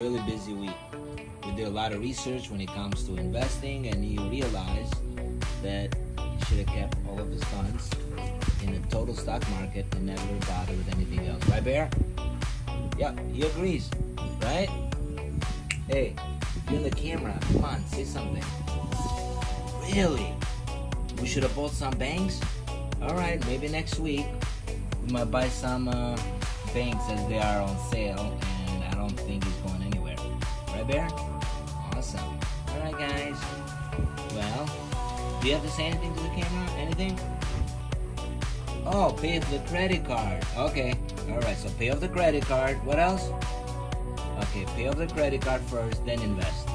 really busy week. We did a lot of research when it comes to investing, and you realize that he should have kept all of his funds in the total stock market and never bothered with anything else. Right, Bear? Yeah, he agrees. Right? Hey, you're on the camera. Come on, say something. Really? We should have bought some banks? Alright, maybe next week we might buy some uh, banks as they are on sale, and I don't think Bear? Awesome. Alright, guys. Well, do you have to say anything to the camera? Anything? Oh, pay off the credit card. Okay. Alright, so pay off the credit card. What else? Okay, pay off the credit card first, then invest.